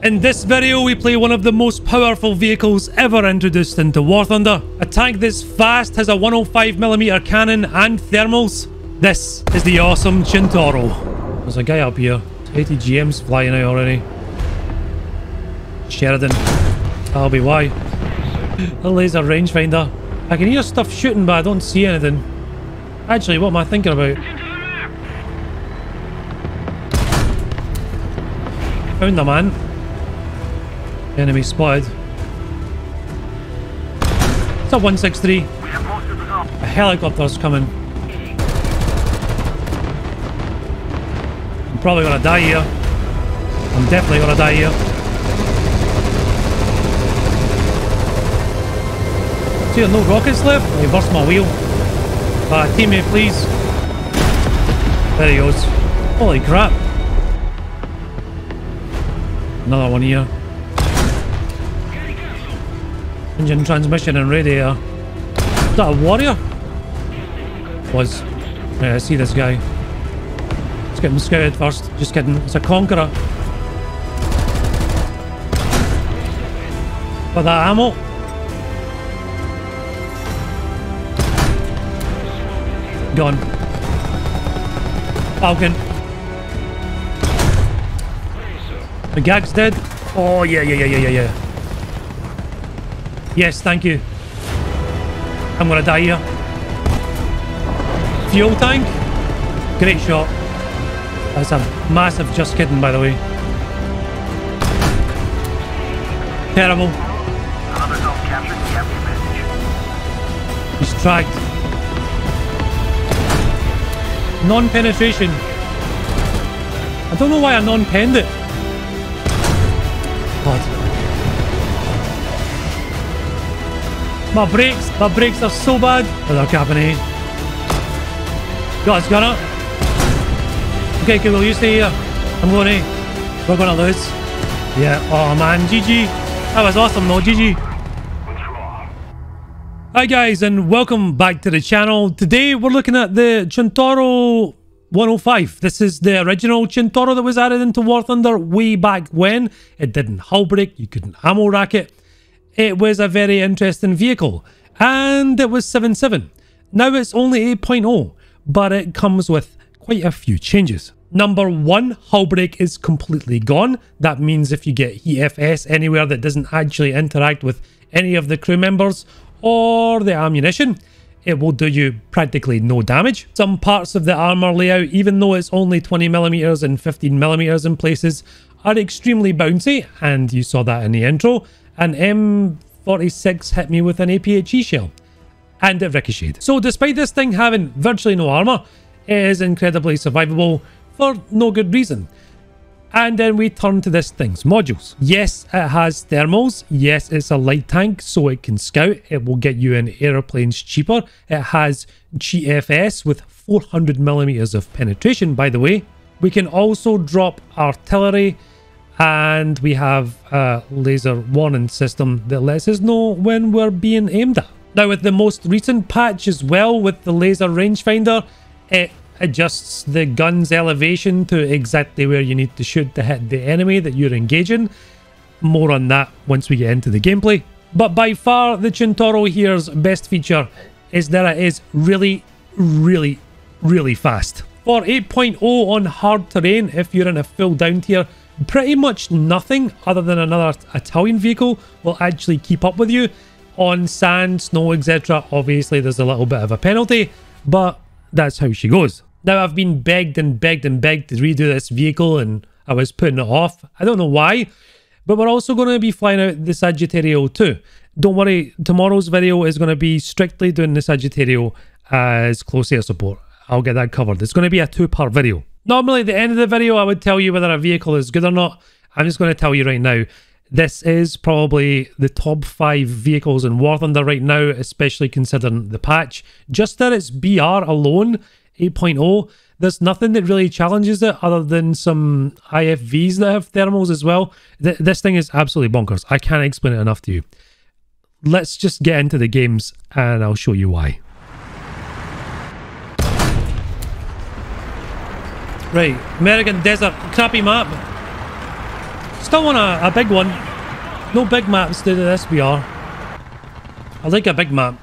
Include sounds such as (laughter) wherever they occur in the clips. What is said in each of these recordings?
In this video, we play one of the most powerful vehicles ever introduced into War Thunder. A tank that's fast, has a 105mm cannon and thermals. This is the awesome Centauro. There's a guy up here. ATGMs flying out already. Sheridan. That'll be why. A laser rangefinder. I can hear stuff shooting, but I don't see anything. Actually, what am I thinking about? Found the man. Enemy spotted. It's a 163. A helicopter's coming. I'm probably gonna die here. I'm definitely gonna die here. See, no rockets left? I burst my wheel. Uh, teammate, please. There he goes. Holy crap. Another one here. Engine transmission and radiator. Is that a warrior? Was. Yeah, I see this guy. Let's get him scouted first. Just kidding. It's a conqueror. For that ammo. Gone. Falcon. The gag's dead. Oh, yeah, yeah, yeah, yeah, yeah, yeah. Yes, thank you. I'm gonna die here. Fuel tank. Great shot. That's a massive just kidding, by the way. Terrible. He's tracked. Non-penetration. I don't know why I non-penned it. God. My brakes, my brakes are so bad. Capping A. Got gunner. Okay, Google, you stay here. I'm going. We're gonna lose. Yeah, oh man, GG. That was awesome though, GG. Hi guys and welcome back to the channel. Today we're looking at the Centauro 105. This is the original Centauro that was added into War Thunder way back when. It didn't hull break, you couldn't ammo rack it. It was a very interesting vehicle and it was 7.7. Now it's only 8.0 but it comes with quite a few changes. Number one, hull break is completely gone. That means if you get EFS anywhere that doesn't actually interact with any of the crew members or the ammunition, it will do you practically no damage. Some parts of the armor layout, even though it's only 20mm and 15mm in places, are extremely bouncy, and you saw that in the intro. An M46 hit me with an APHE shell, and it ricocheted. So despite this thing having virtually no armor, it is incredibly survivable for no good reason. And then we turn to this thing's modules. Yes, it has thermals. Yes, it's a light tank, so it can scout. It will get you in aeroplanes cheaper. It has GFS with 400 millimeters of penetration, by the way. We can also drop artillery and we have a laser warning system that lets us know when we're being aimed at. Now with the most recent patch as well with the laser rangefinder, it adjusts the gun's elevation to exactly where you need to shoot to hit the enemy that you're engaging. More on that once we get into the gameplay. But by far the Centauro here's best feature is that it is really, really, really fast. For 8.0 on hard terrain, if you're in a full down tier, pretty much nothing other than another Italian vehicle will actually keep up with you. On sand, snow, etc. Obviously there's a little bit of a penalty, but that's how she goes. Now, I've been begged and begged and begged to redo this vehicle and I was putting it off. I don't know why, but we're also going to be flying out the Sagittario too. Don't worry, tomorrow's video is going to be strictly doing the Sagittario as close air support. I'll get that covered. It's going to be a two-part video. Normally, at the end of the video, I would tell you whether a vehicle is good or not. I'm just going to tell you right now. This is probably the top five vehicles in War Thunder right now, especially considering the patch. Just that it's BR alone 8.0, there's nothing that really challenges it other than some IFVs that have thermals as well. Th this thing is absolutely bonkers. I can't explain it enough to you. Let's just get into the games and I'll show you why. Right, American Desert, crappy map. Still want a, a big one. No big maps to this SBR. I like a big map.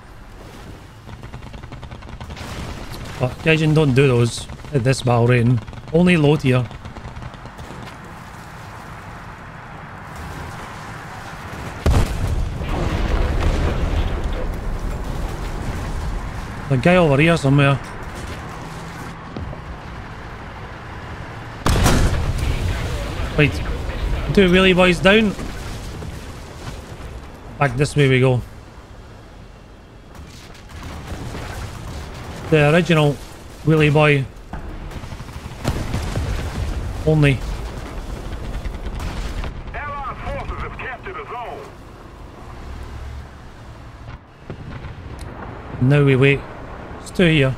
But Gaijin don't do those at this battle rating. Only low tier. The guy over here somewhere. Wait. Two wheelie boys down. Back this way we go. The original wheelie boy. Only. Allied forces have captured a zone. Now we wait. Stay here.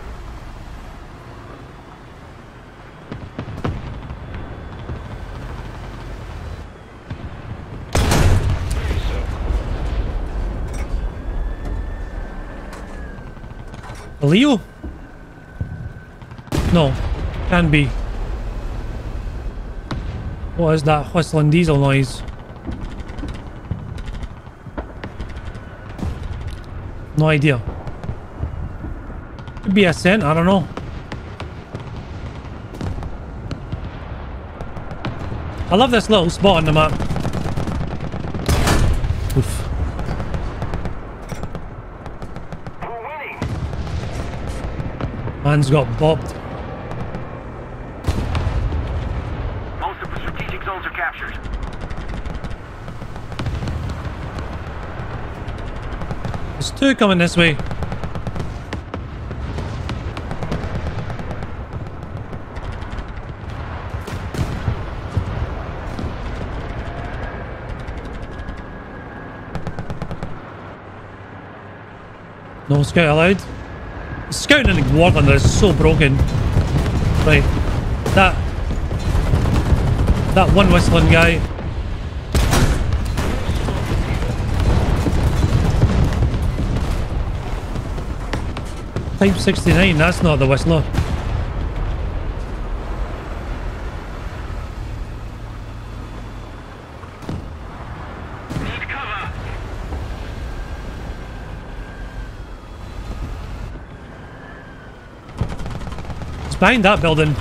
Leo? No, can be. What is that whistling diesel noise? No idea. Could be a scent, I don't know. I love this little spot on the map. Oof. Man's got bopped. There's two coming this way. No scout allowed. Scouting in War Thunder is so broken. Right. That that one whistling guy Type 69, that's not the Whistler. It's behind that building.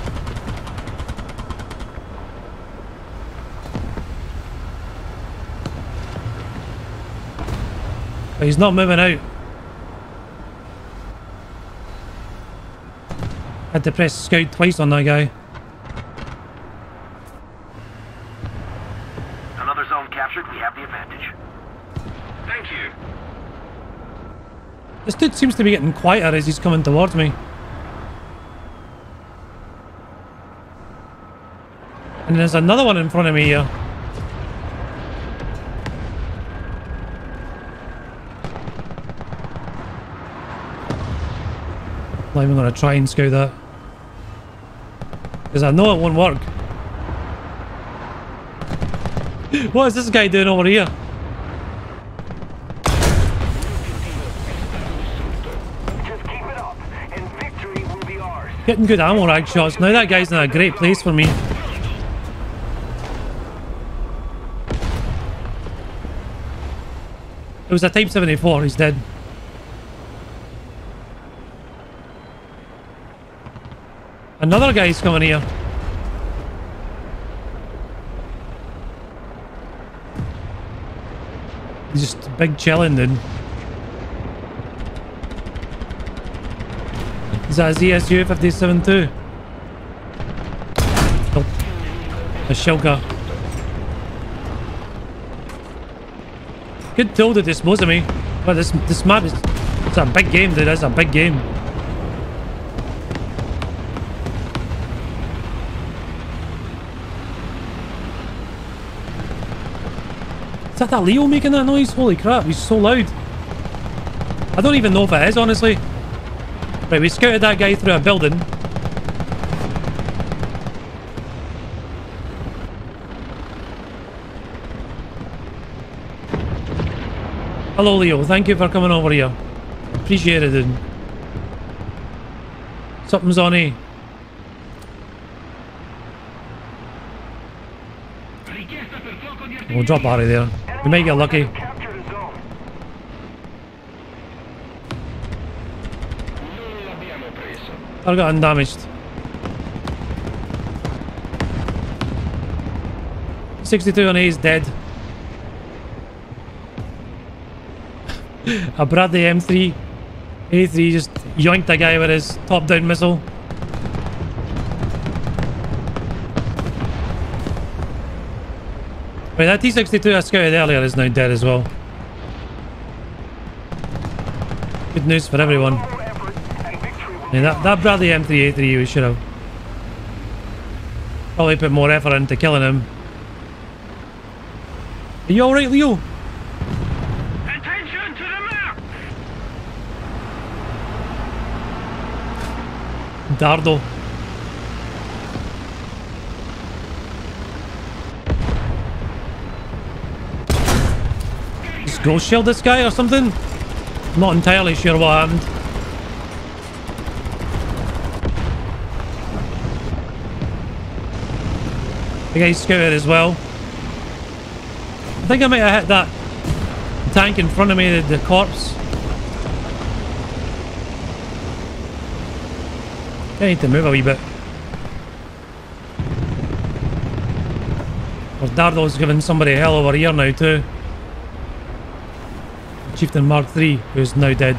But he's not moving out. Had to press scout twice on that guy. Another zone captured. We have the advantage. Thank you. This dude seems to be getting quieter as he's coming towards me. And there's another one in front of me here. Not even gonna try and scout that. Because I know it won't work. (laughs) what is this guy doing over here? Getting good ammo rag shots. Now that guy's in a great place for me. It was a Type 74, he's dead. Another guy's coming here. He's just big chilling dude. Is that a ZSU 57 too? Nope. A Shilka. Good tool to dispose of me. But this this map is it's a big game, dude. It's a big game. Is that that Leo making that noise? Holy crap, he's so loud. I don't even know if it is, honestly. Right, we scouted that guy through a building. Hello, Leo. Thank you for coming over here. Appreciate it, dude. Something's on E. We'll drop out of there. We may get lucky. Zone. Target undamaged. 62 on A is dead. I brought the M3. A3 just yoinked a guy with his top-down missile. Wait, that T-62 I scouted earlier is now dead as well. Good news for everyone. Full effort and victory will Yeah, that, that Bradley M3A3 we should have probably put more effort into killing him. Are you alright, Leo? Attention to the map! Dardo. Ghost shield this guy or something? Not entirely sure what happened. The guy's scouted as well. I think I might have hit that tank in front of me, the, the corpse. I need to move a wee bit. Well, Dardo's giving somebody hell over here now too. Chieftain Mark III, who's now dead.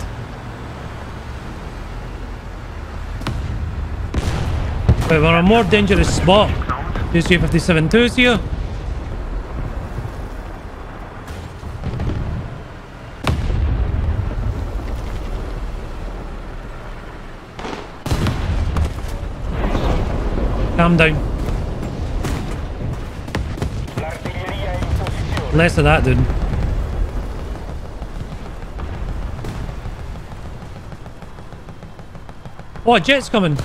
But we're in a more dangerous spot. DC 57 2's here. Calm down. Less of that, dude. Oh, jet's coming.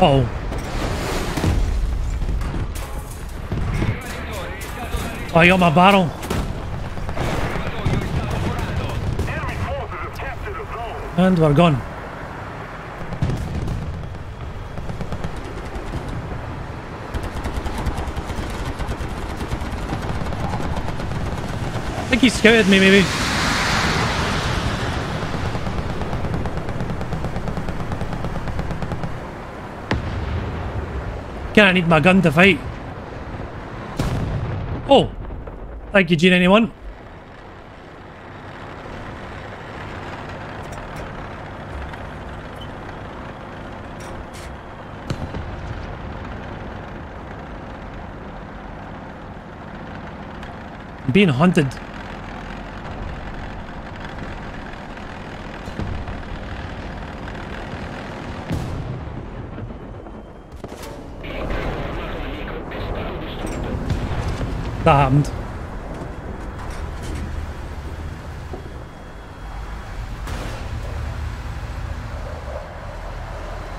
Oh. Oh, you got my zone. And we're gone. Think he scared me, maybe. Can I need my gun to fight? Oh! Thank you, G91. Being hunted. That happened.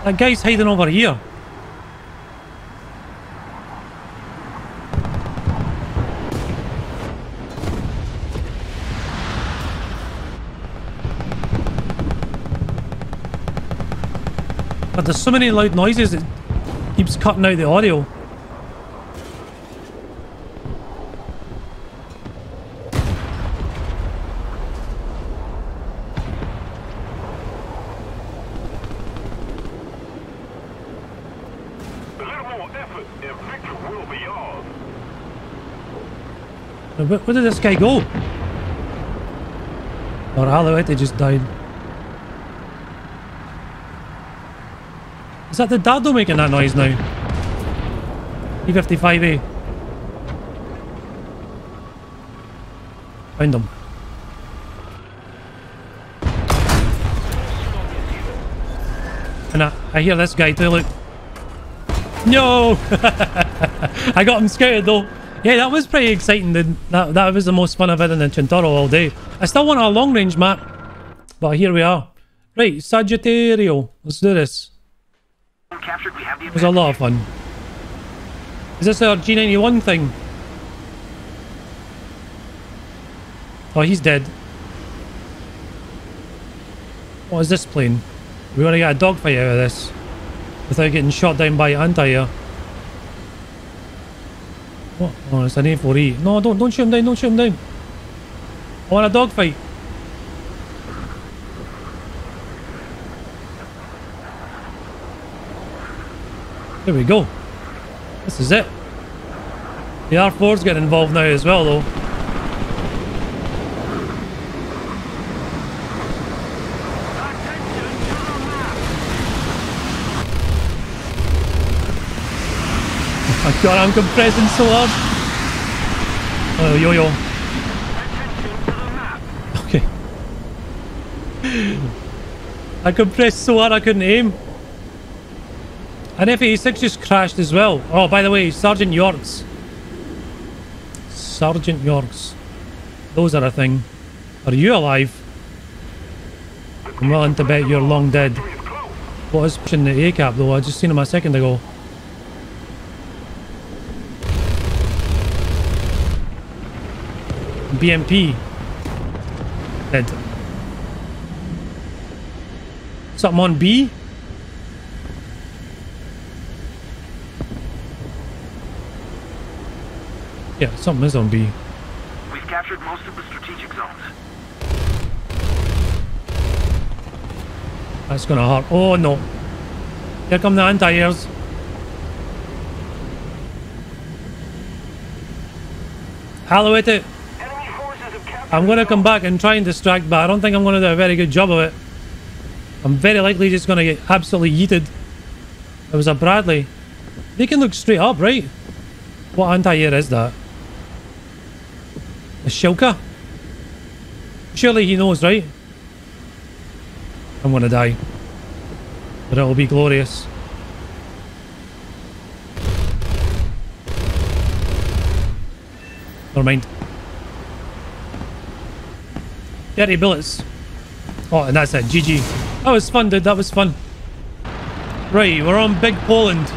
That guy's hiding over here. But there's so many loud noises it keeps cutting out the audio. A little more effort and victory will be ours. Now, Where, where did this guy go? Or Alouette just died. Is that the Dardo making that noise now? E55A. Found eh? him. And I, I hear this guy too, look. No! (laughs) I got him scared though. Yeah, that was pretty exciting. That, that was the most fun I've had in the Centauro all day. I still want a long range map, but here we are. Right, Sagittario. Let's do this. Captured, we have the It was a lot of fun. Is this our G91 thing? Oh, he's dead. What is this plane? We want to get a dogfight out of this without getting shot down by anti-air. What? Oh, it's an A4E. No, don't don't shoot him down. Don't shoot him down. I want a dogfight. There we go. This is it. The R4's getting involved now as well, though. God, I'm compressing so hard. Oh, yo yo. Okay. (laughs) I compressed so hard I couldn't aim. An F-86 just crashed as well. Oh, by the way, Sergeant Yorks. Sergeant Yorks. Those are a thing. Are you alive? I'm willing to bet you're long dead. What is pushing the A-cap though? I just seen him a second ago. BMP. Dead. Something on B? Yeah, something is on B. We've captured most of the strategic zones. That's gonna hurt. Oh no. Here come the anti-airs. Hello at it. I'm gonna come back and try and distract, but I don't think I'm gonna do a very good job of it. I'm very likely just gonna get absolutely yeeted. It was a Bradley. They can look straight up, right? What anti-air is that? A Shilka? Surely he knows, right? I'm gonna die. But it'll be glorious. Never mind. 30 bullets. Oh, and that's it. GG. That was fun, dude. That was fun. Right, we're on Big Poland.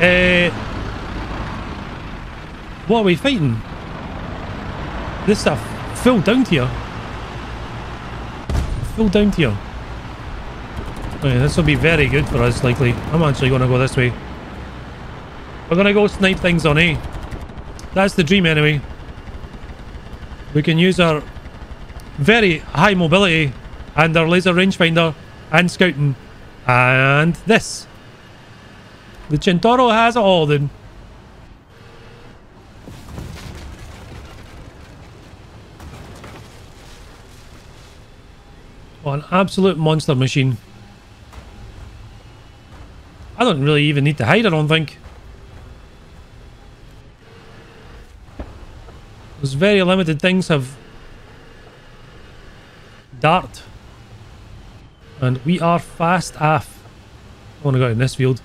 Uh, what are we fighting? This stuff. Full down tier. Full down tier. Okay, this will be very good for us, likely. I'm actually going to go this way. We're going to go snipe things on A. That's the dream, anyway. We can use our very high mobility and our laser rangefinder and scouting and this. The Centauro has it all then. What an absolute monster machine. I don't really even need to hide, I don't think. There's very limited things have dart. And we are fast AF. I want to go in this field.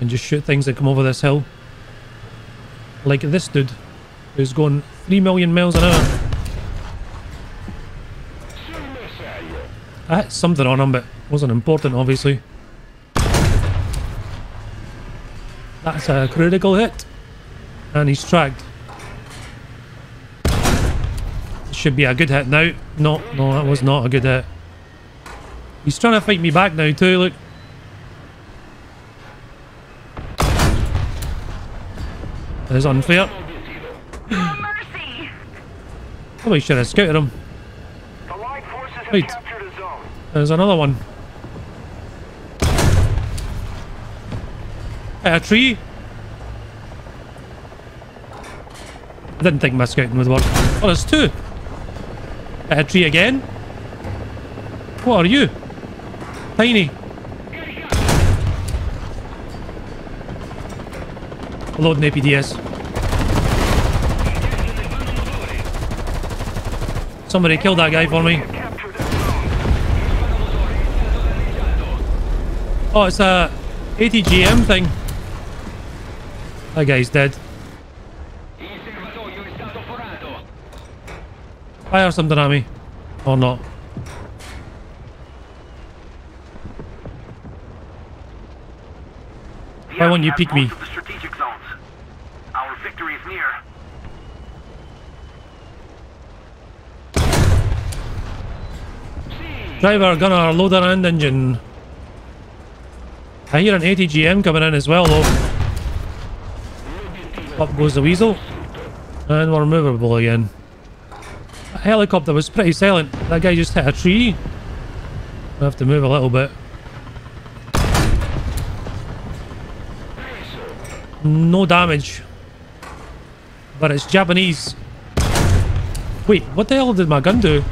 And just shoot things that come over this hill. Like this dude. Who's going 3 million miles an hour. I hit something on him, but wasn't important, obviously. That's a critical hit. And he's tracked. Should be a good hit now. No, no, that was not a good hit. He's trying to fight me back now too, look. That is unfair. Probably should have scouted him. Wait. There's another one. Hit a tree. I didn't think my scouting would work. Oh, there's two. A tree again. What are you? Tiny. Loading APDS. Somebody killed that guy for me. Oh, it's a ATGM thing. That guy's dead. Fire something at me. Or not. Why won't you pick me? Our victory is near. Driver, gunner, loader and engine. I hear an ATGM coming in as well though. Up goes the weasel. And we're movable again. Helicopter was pretty silent. That guy just hit a tree. I have to move a little bit. No damage. But it's Japanese. Wait, what the hell did my gun do?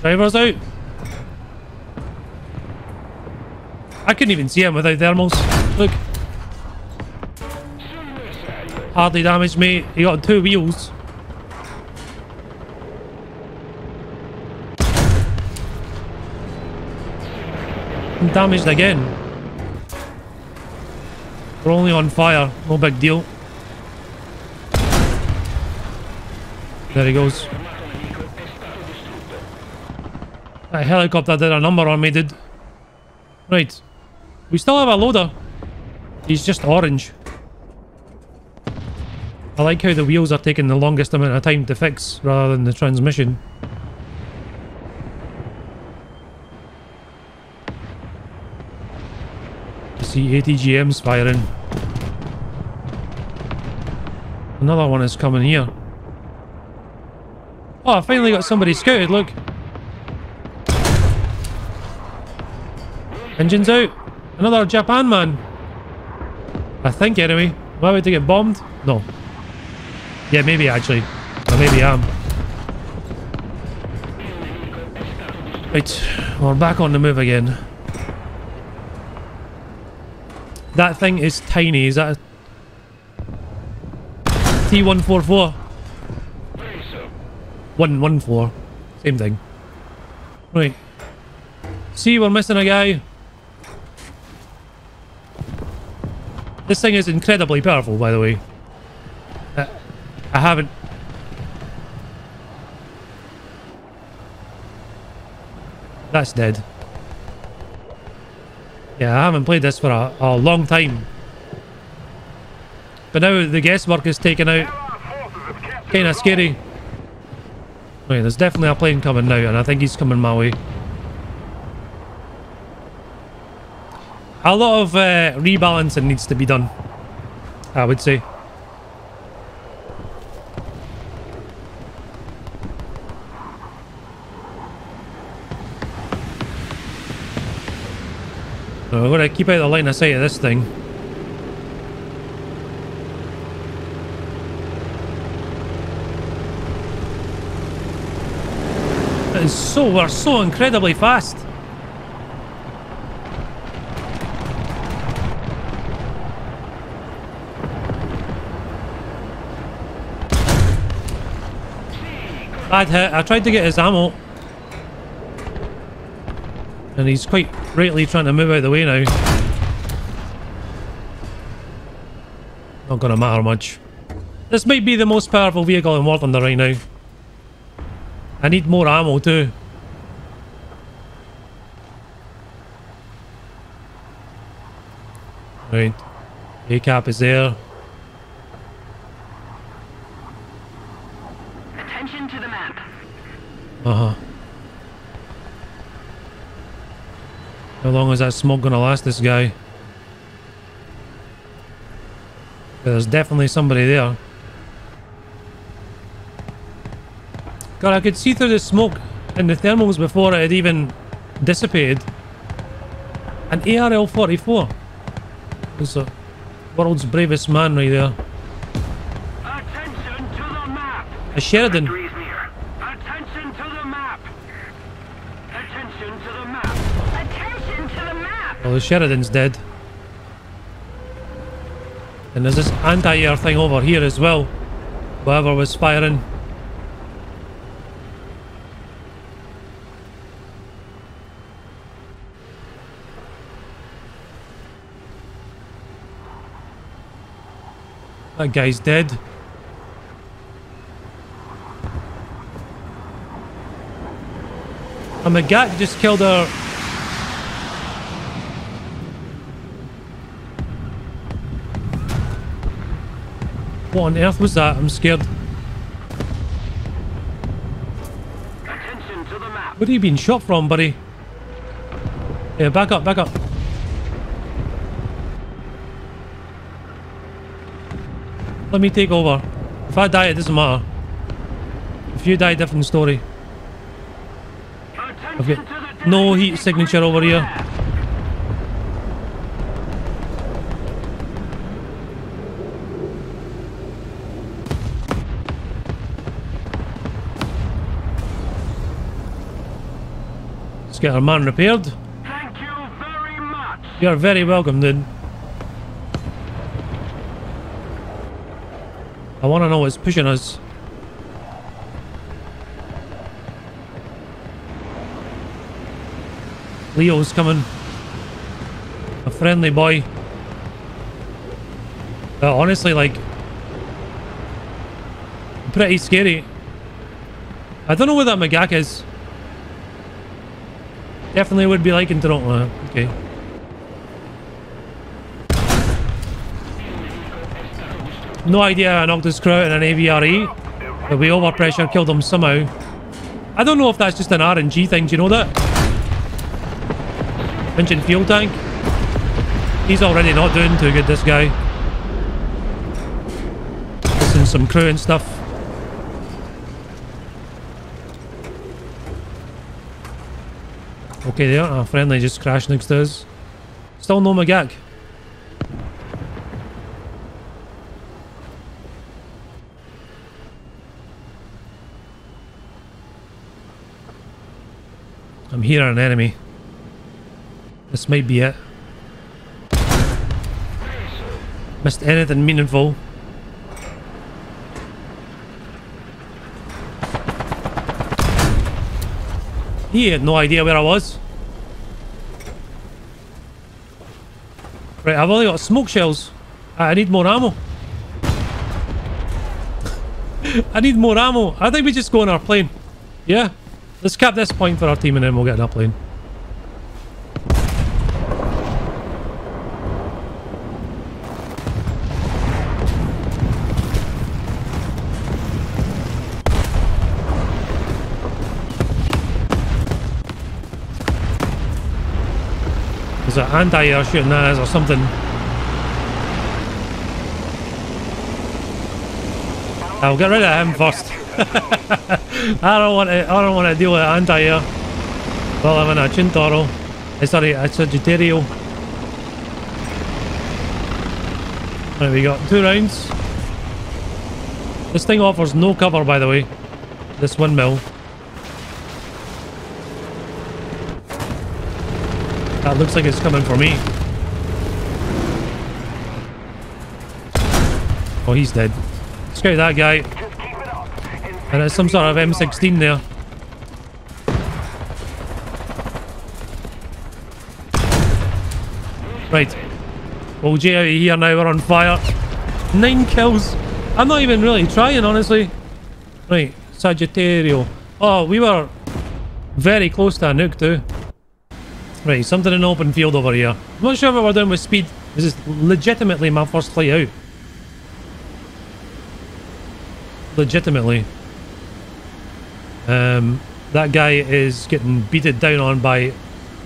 Driver's out. I couldn't even see him without thermals. Look. Hardly damaged, mate. He got two wheels. And damaged again. We're only on fire. No big deal. There he goes. That helicopter did a number on me, dude. Right. We still have a loader. He's just orange. I like how the wheels are taking the longest amount of time to fix rather than the transmission. I see ATGMs firing. Another one is coming here. Oh, I finally got somebody scouted, look. Engines out. Another Japan man. I think anyway. Am I about to get bombed? No. Yeah, maybe actually. Or maybe I am. Right. We're back on the move again. That thing is tiny. Is that a T144? 114. Same thing. Right. See, we're missing a guy. This thing is incredibly powerful, by the way. Uh, I haven't... That's dead. Yeah, I haven't played this for a, a long time. But now the guesswork is taken out. Kinda scary. Wait, there's definitely a plane coming now, and I think he's coming my way. A lot of uh, rebalancing needs to be done, I would say. So we're going to keep out the line of sight of this thing. It's so, we're so incredibly fast. Bad hit. I tried to get his ammo. And he's quite rightly trying to move out of the way now. Not gonna matter much. This might be the most powerful vehicle in War right now. I need more ammo too. Right. A-cap is there. Attention to the map. Uh-huh. How long is that smoke gonna last this guy? There's definitely somebody there. God, I could see through the smoke and the thermals before it had even dissipated. An ARL-44. It's the world's bravest man right there. Attention to the map. A Sheridan. Victory's near. Attention to the map. Attention to the map. Attention to the map. Well, the Sheridan's dead. And there's this anti-air thing over here as well. Whoever was firing. That guy's dead. And the Gat just killed our What on earth was that? I'm scared. Where are you being shot from, buddy? Yeah, back up, back up. Let me take over. If I die, it doesn't matter. If you die, different story. To the No heat signature over here. Let's get our man repaired. Thank you very much. You're very welcome, dude. I want to know what's pushing us. Leo's coming. A friendly boy. But honestly, like, pretty scary. I don't know where that Magach is. Definitely would be liking to know. Uh, okay. No idea I knocked his crew out in an AVRE. But we overpressure killed them somehow. I don't know if that's just an RNG thing. Do you know that? Engine fuel tank. He's already not doing too good, this guy. Some crew and stuff. Okay, there. Our friendly just crashed next to us. Still no Magach. I'm here an enemy. This might be it. Missed anything meaningful. He had no idea where I was. Right, I've only got smoke shells. I need more ammo. (laughs) I need more ammo. I think we just go on our plane. Yeah. Let's cap this point for our team and then we'll get that plane. There's an anti-air shooting at or something. I'll get rid of him first. (laughs) I don't want to. I don't want to deal with anti-air. Well, I'm in a Centauro. Sorry, a Sagittario. Right, we got two rounds. This thing offers no cover, by the way. This windmill. Looks like it's coming for me. Oh, he's dead. Scout that guy. And it's some sort of M16 there. Right. OJ out of here now, we're on fire. Nine kills. I'm not even really trying, honestly. Right, Sagittario. Oh, we were very close to a nuke too. Right, something in open field over here. I'm not sure what we're doing with speed. This is legitimately my first flight out. Legitimately. Um, that guy is getting beaten down on by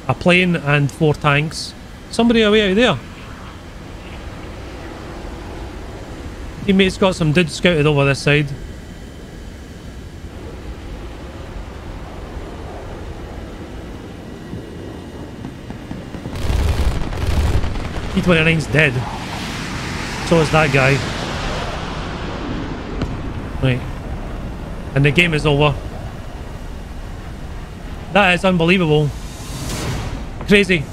a plane and four tanks. Somebody away out there. Teammates got some dudes scouted over this side. T-29's dead. So is that guy. Right. And the game is over. That is unbelievable. Crazy.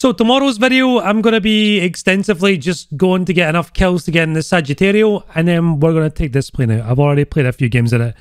So tomorrow's video, I'm going to be extensively just going to get enough kills to get in the Sagittario, and then we're going to take this plane out. I've already played a few games in it.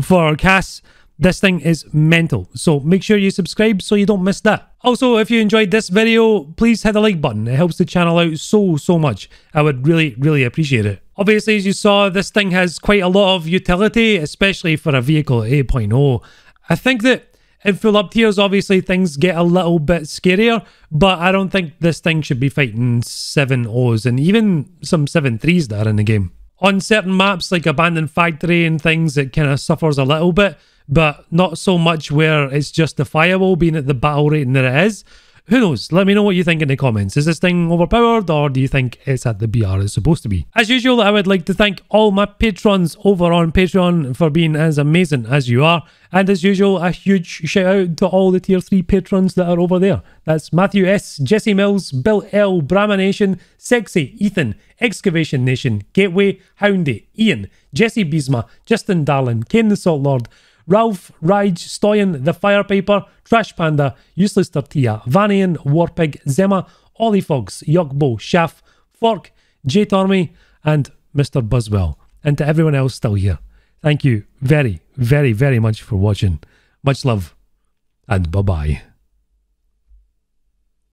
For CAS, this thing is mental. So make sure you subscribe so you don't miss that. Also, if you enjoyed this video, please hit the like button. It helps the channel out so, so much. I would really, really appreciate it. Obviously, as you saw, this thing has quite a lot of utility, especially for a vehicle at 8.0. I think that In full up tiers, obviously things get a little bit scarier, but I don't think this thing should be fighting 7 O's and even some 7 3s that are in the game. On certain maps like Abandoned Factory and things, it kind of suffers a little bit, but not so much where it's justifiable being at the battle rating that it is. Who knows? Let me know what you think in the comments. Is this thing overpowered or do you think it's at the BR it's supposed to be? As usual, I would like to thank all my patrons over on Patreon for being as amazing as you are. And as usual, a huge shout out to all the tier 3 patrons that are over there. That's Matthew S., Jesse Mills, Bill L., Brahma Nation, Sexy, Ethan, Excavation Nation, Gateway, Houndy, Ian, Jesse Bisma, Justin Darlin, Ken the Salt Lord, Ralph, Rige, Stoyan, The Fire Paper, Trash Panda, Useless Tortilla, Vanian, Warpig, Zema, Ollie Fogs, Yogbo, Shaff, Fork, J Tormy, and Mr. Buzzwell. And to everyone else still here, thank you very, very, very much for watching. Much love, and bye bye.